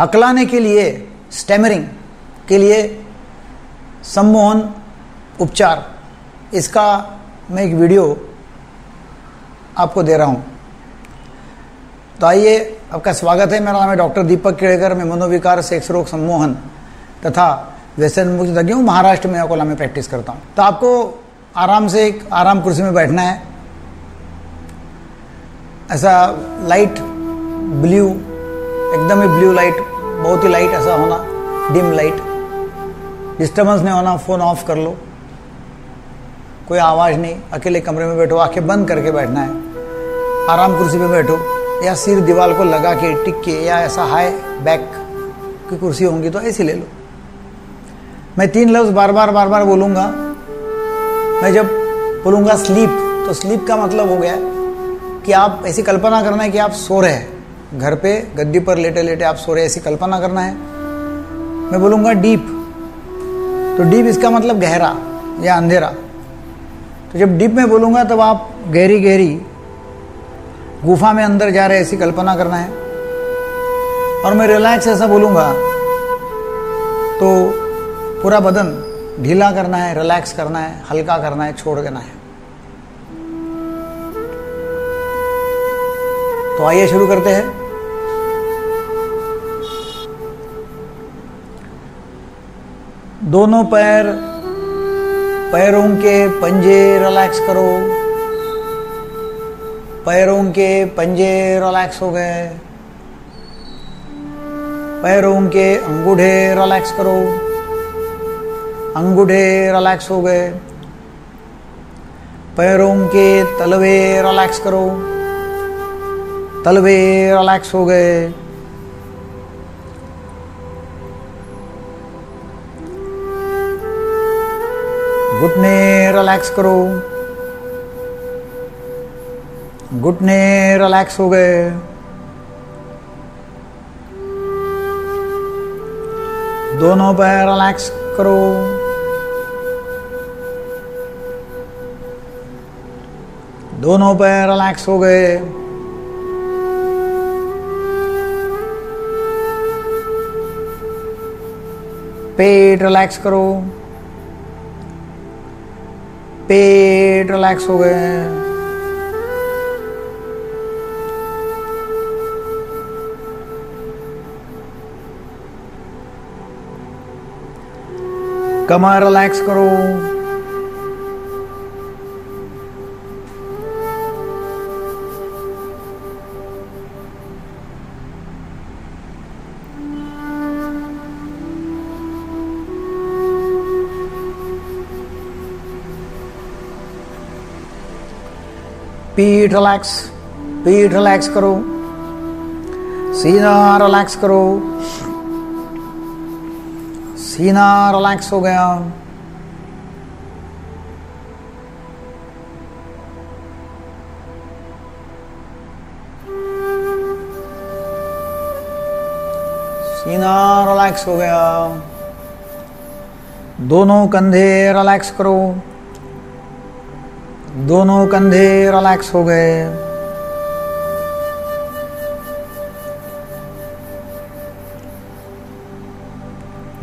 हकलाने के लिए स्टेमरिंग के लिए सम्मोहन, उपचार। इसका मैं एक वीडियो आपको दे रहा हूँ। तो आइए, आपका स्वागत है। मेरा नाम है डॉक्टर दीपक केड़कर। मैं मनोविकार, सेक्स रोग, सम्मोहन तथा व्यसन मुक्त तज्ञ हूँ महाराष्ट्र में अकोला में प्रैक्टिस करता हूँ। तो आपको आराम से एक आराम कुर्सी में बैठना है। ऐसा लाइट ब्लू एकदम ही ब्लू लाइट बहुत ही लाइट ऐसा होना डिम लाइट डिस्टर्बेंस नहीं होना फ़ोन ऑफ़ कर लो। कोई आवाज़ नहीं, अकेले कमरे में बैठो, आँखें बंद करके बैठना है। आराम कुर्सी पे बैठो, या सिर दीवार को लगा के टिक के, या ऐसा हाई बैक की कुर्सी होंगी तो ऐसी ले लो। मैं तीन लफ्ज़ बार बार बार बार बोलूँगा। मैं जब बोलूँगा स्लीप तो स्लीप का मतलब हो गया कि आप ऐसी कल्पना करना है कि आप सो रहे हैं। घर पे गद्दी पर लेटे लेटे आप सो रहे ऐसी कल्पना करना है। मैं बोलूँगा डीप। तो डीप इसका मतलब गहरा या अंधेरा। तो जब डीप में बोलूँगा, तब आप गहरी गहरी गुफा में अंदर जा रहे ऐसी कल्पना करना है। और मैं रिलैक्स ऐसा बोलूँगा तो पूरा बदन ढीला करना है, रिलैक्स करना है, हल्का करना है, छोड़ देना है। तो आइए शुरू करते हैं। दोनों पैर, पैरों के पंजे रिलैक्स करो। पैरों के पंजे रिलैक्स हो गए। पैरों के अंगूठे रिलैक्स करो। अंगूठे रिलैक्स हो गए। पैरों के तलवे रिलैक्स करो। तलवे रिलैक्स हो गए। घुटने रिलैक्स करो। घुटने रिलैक्स हो गए। दोनों पैर रिलैक्स करो। दोनों पैर रिलैक्स हो गए। पेट रिलैक्स करो। पेट रिलैक्स हो गए कमर रिलैक्स करो। पीठ रिलैक्स पीठ रिलैक्स करो. सीना रिलैक्स करो. सीना रिलैक्स हो गया। सीना रिलैक्स हो गया। दोनों कंधे रिलैक्स करो। दोनों कंधे रिलैक्स हो गए।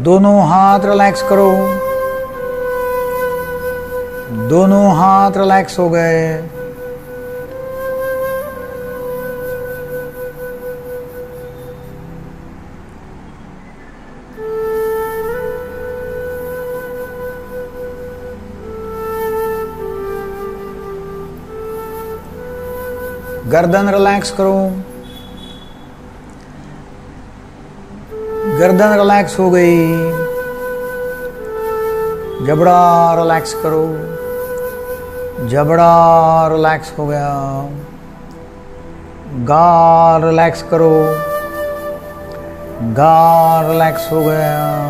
दोनों हाथ रिलैक्स करो। दोनों हाथ रिलैक्स हो गए। गर्दन रिलैक्स करो। गर्दन रिलैक्स हो गई। जबड़ा रिलैक्स करो। जबड़ा रिलैक्स हो गया। गाल रिलैक्स करो। गाल रिलैक्स हो गया।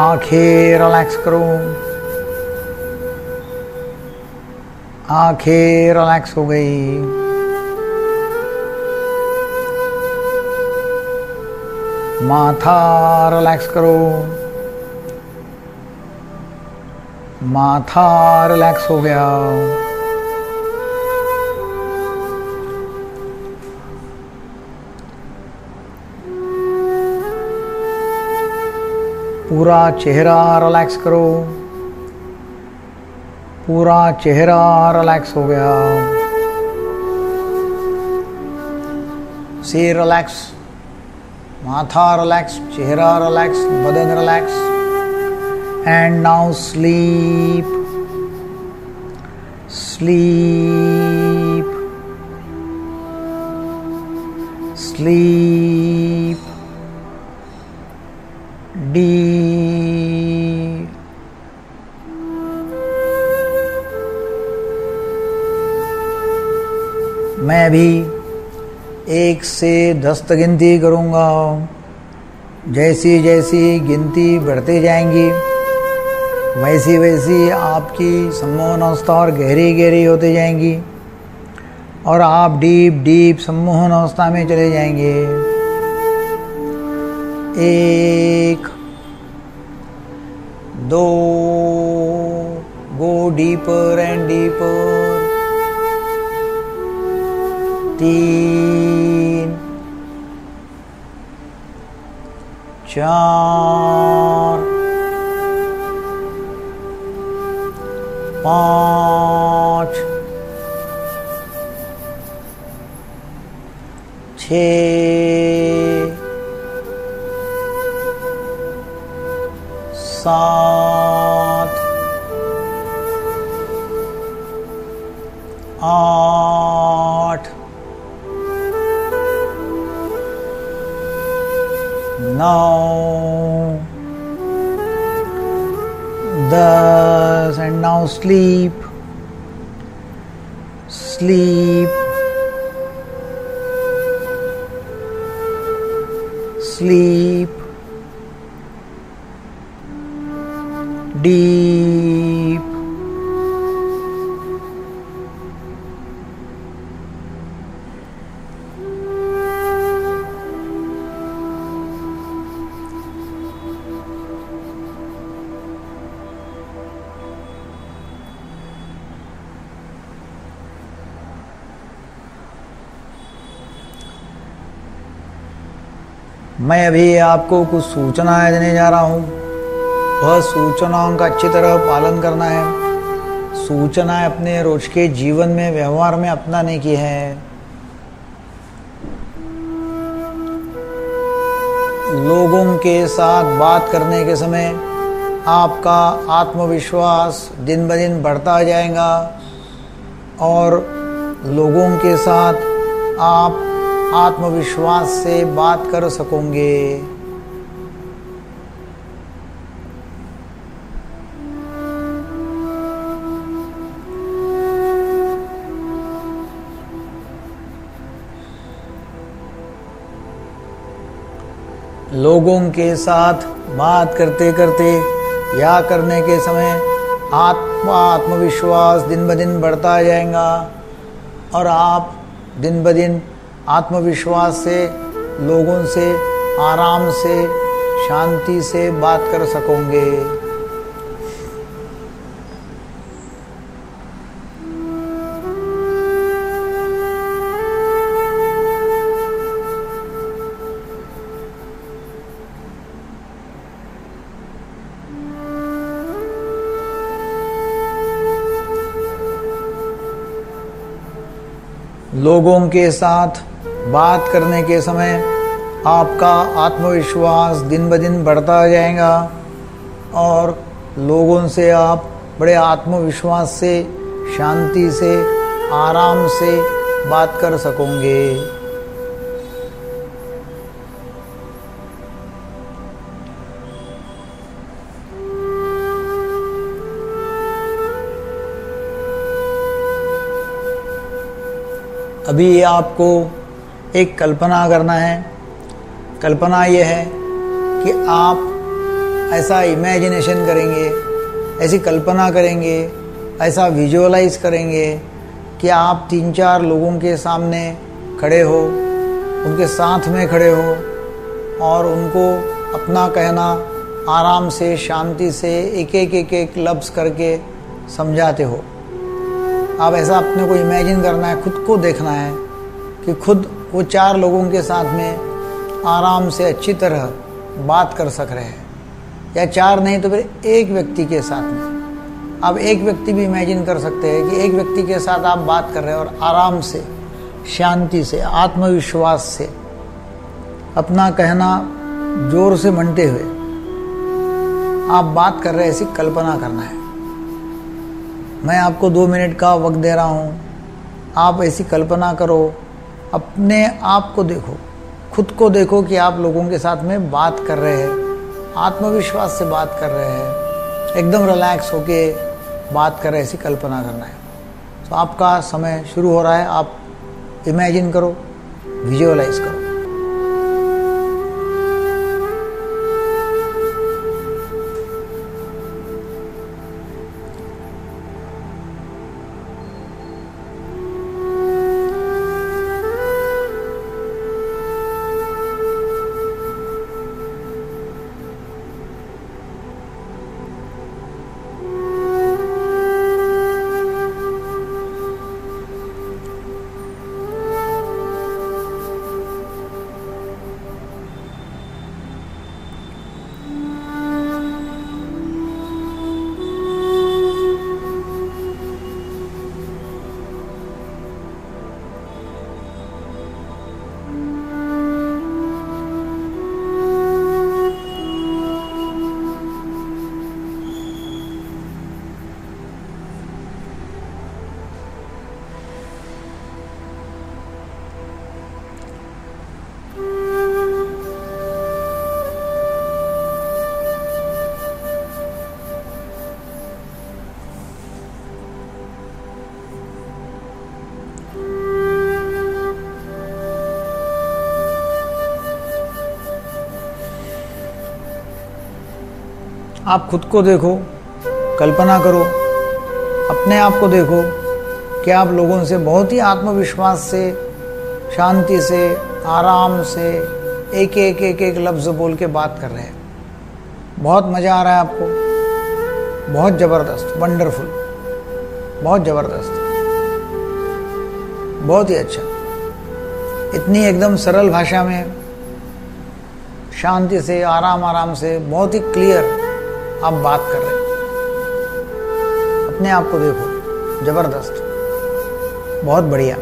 आँखें रिलैक्स करो। आँखें रिलैक्स हो गई। माथा रिलैक्स करो। माथा रिलैक्स हो गया। पूरा चेहरा रिलैक्स करो। पूरा चेहरा रिलैक्स हो गया। सिर रिलैक्स माथा रिलैक्स चेहरा रिलैक्स बदन relax and now sleep sleep sleep deep. मैं भी एक से दस तक गिनती करूँगा जैसी जैसी गिनती बढ़ती जाएँगी, वैसी वैसी आपकी सम्मोहन अवस्था और गहरी गहरी होती जाएँगी और आप डीप डीप सम्मोहन अवस्था में चले जाएँगे एक दो गो डीपर एंड डीपर तीन चार पाँच छ सात आठ नौ दस and now sleep sleep sleep. Deep. मैं अभी आपको कुछ सूचनाएँ देने जा रहा हूँ वह सूचनाओं का अच्छी तरह पालन करना है। सूचनाएँ अपने रोज के जीवन में, व्यवहार में अपनाने की है। लोगों के साथ बात करने के समय आपका आत्मविश्वास दिन ब दिन बढ़ता जाएगा और लोगों के साथ आप आत्मविश्वास से बात कर सकोगे। लोगों के साथ बात करते करते या करने के समय आत्मा आत्मविश्वास दिन ब दिन बढ़ता जाएगा और आप दिन ब दिन आत्मविश्वास से, लोगों से, आराम से, शांति से बात कर सकोगे। लोगों के साथ बात करने के समय आपका आत्मविश्वास दिन ब दिन बढ़ता जाएगा और लोगों से आप बड़े आत्मविश्वास से, शांति से, आराम से बात कर सकोगे। अभी ये आपको एक कल्पना करना है। कल्पना यह है कि आप ऐसा इमेजिनेशन करेंगे, ऐसी कल्पना करेंगे, ऐसा विजुअलाइज करेंगे कि आप तीन चार लोगों के सामने खड़े हो, उनके साथ में खड़े हो और उनको अपना कहना आराम से, शांति से एक एक एक एक लफ्ज करके समझाते हो। आप ऐसा अपने को इमेजिन करना है, खुद को देखना है कि खुद वो चार लोगों के साथ में आराम से अच्छी तरह बात कर सक रहे हैं। या चार नहीं तो फिर एक व्यक्ति के साथ में। आप एक व्यक्ति भी इमेजिन कर सकते हैं कि एक व्यक्ति के साथ आप बात कर रहे हैं और आराम से, शांति से, आत्मविश्वास से, अपना कहना ज़ोर से मनते हुए आप बात कर रहे हैं, ऐसी कल्पना करना है। मैं आपको दो मिनट का वक्त दे रहा हूँ। आप ऐसी कल्पना करो, अपने आप को देखो, खुद को देखो कि आप लोगों के साथ में बात कर रहे हैं, आत्मविश्वास से बात कर रहे हैं, एकदम रिलैक्स होके बात कर रहे ऐसी कल्पना करना है। तो आपका समय शुरू हो रहा है, आप इमेजिन करो विजुअलाइज करो। आप खुद को देखो, कल्पना करो, अपने आप को देखो कि आप लोगों से बहुत ही आत्मविश्वास से, शांति से, आराम से एक एक एक एक लफ्ज़ बोल के बात कर रहे हैं। बहुत मज़ा आ रहा है आपको। बहुत ज़बरदस्त वंडरफुल बहुत ज़बरदस्त। बहुत ही अच्छा। इतनी एकदम सरल भाषा में शांति से आराम आराम से, बहुत ही क्लियर आप बात कर रहे अपने आप को देखो ज़बरदस्त। बहुत बढ़िया।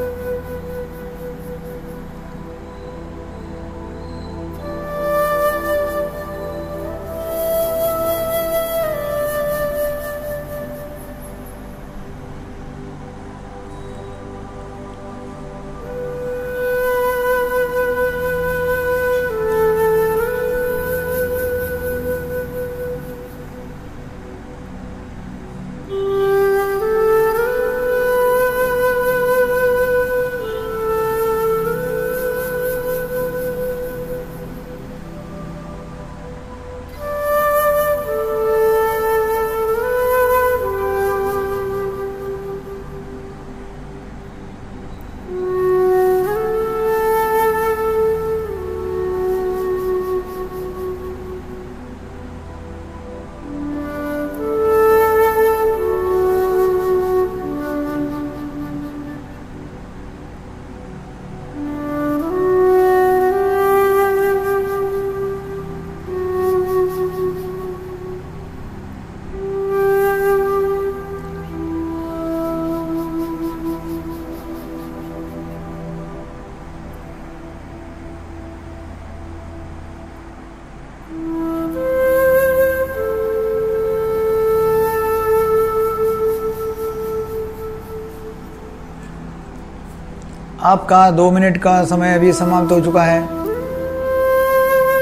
आपका दो मिनट का समय अभी समाप्त हो चुका है।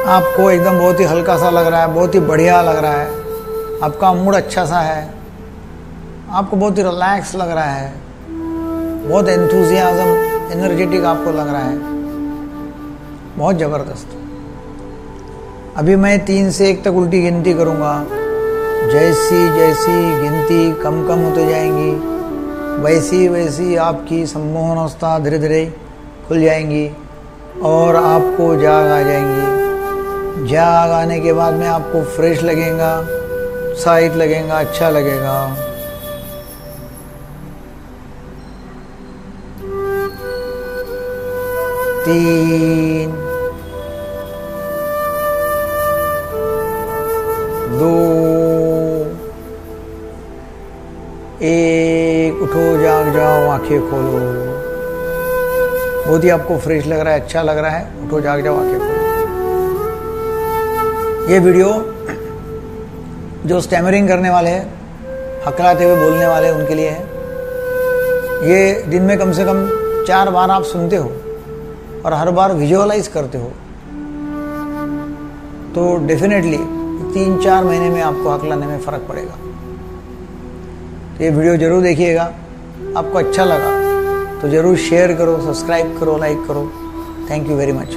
आपको एकदम बहुत ही हल्का सा लग रहा है, बहुत ही बढ़िया लग रहा है। आपका मूड अच्छा सा है। आपको बहुत ही रिलैक्स लग रहा है। बहुत एंथुजियाज़म एनर्जेटिक आपको लग रहा है। बहुत ज़बरदस्त। अभी मैं तीन से एक तक उल्टी गिनती करूँगा। जैसी जैसी गिनती कम कम होते जाएँगी वैसी वैसी आपकी सम्मोहन अवस्था धीरे धीरे खुल जाएँगी और आपको जाग आ जाएँगी। जाग आने के बाद में आपको फ्रेश लगेगा उत्साहित लगेगा अच्छा लगेगा। तीन उठो जाग जाओ, आँखें खोलो। बहुत ही आपको फ्रेश लग रहा है अच्छा लग रहा है, उठो, जाग जाओ, आँखें खोलो। ये वीडियो जो स्टैमरिंग करने वाले हैं, हकलाते हुए बोलने वाले उनके लिए है। ये दिन में कम से कम चार बार आप सुनते हो और हर बार विजुअलाइज करते हो। तो डेफिनेटली तीन चार महीने में आपको हकलाने में फ़र्क पड़ेगा। तो ये वीडियो ज़रूर देखिएगा। आपको अच्छा लगा तो ज़रूर शेयर करो सब्सक्राइब करो लाइक करो. Thank you very much